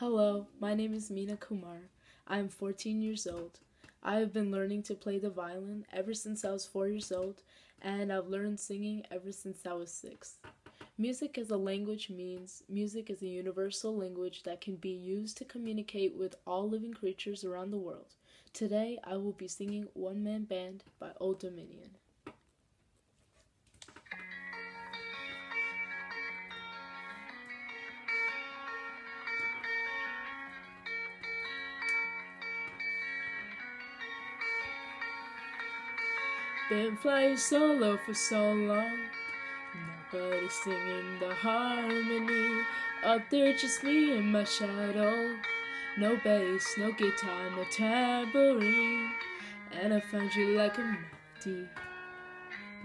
Hello, my name is Meena Kumar. I am 14 years old. I have been learning to play the violin ever since I was 4 years old, and I've learned singing ever since I was 6. Music as a language means music is a universal language that can be used to communicate with all living creatures around the world. Today, I will be singing One Man Band by Old Dominion. Been flying solo for so long. Nobody singing the harmony. Up there, just me and my shadow. No bass, no guitar, no tambourine. And I found you like a melody.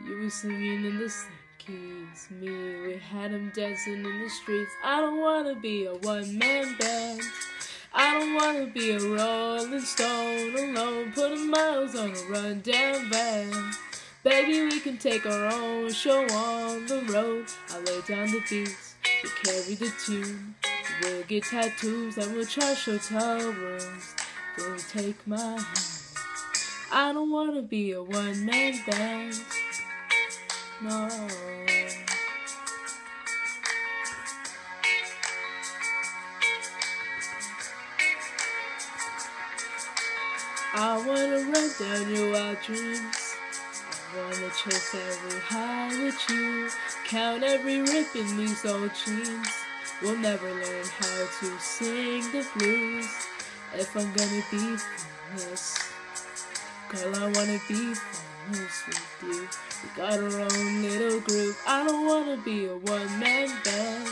You were singing in the same key as me. We had them dancing in the streets. I don't wanna be a one man band. I don't wanna be a rolling stone alone, putting miles on a rundown van. Baby, we can take our own show on the road. I lay down the beats, we carry the tune. We'll get tattoos and we'll trash hotel rooms. Then take my hand. I don't wanna be a one man band. No. I wanna run down your wild dreams. Wanna chase every high with you. Count every rip in these old jeans. We'll never learn how to sing the blues. If I'm gonna be famous, girl, I wanna be famous with you. We got our own little group. I don't wanna be a one man band.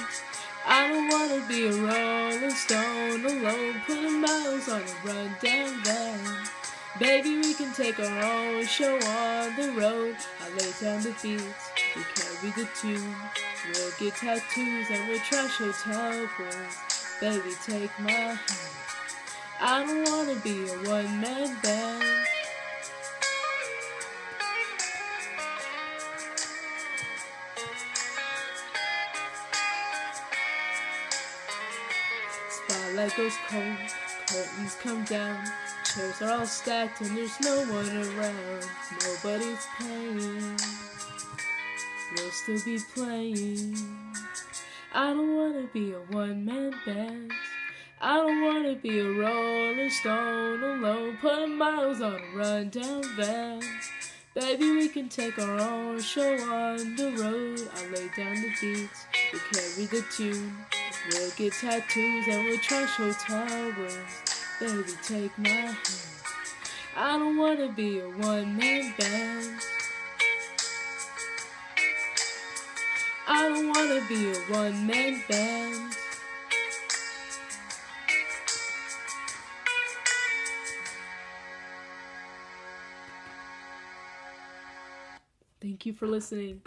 I don't wanna be a rolling stone alone, putting miles on a rundown van. Baby, we can take our own show on the road. I lay down the beats, we carry the tune. We'll get tattoos and we'll trash hotel rooms. Baby, take my hand. I don't wanna be a one man band. Spotlight goes cold, curtains come down, chairs are all stacked and there's no one around. Nobody's paying, we'll still be playing. I don't wanna be a one man band. I don't wanna be a rolling stone alone, putting miles on a rundown van. Baby, we can take our own show on the road. I lay down the beats, we carry the tune. We'll get tattoos and we'll trash hotel rooms. Baby, take my hand. I don't wanna be a one man band. I don't wanna be a one man band. Thank you for listening.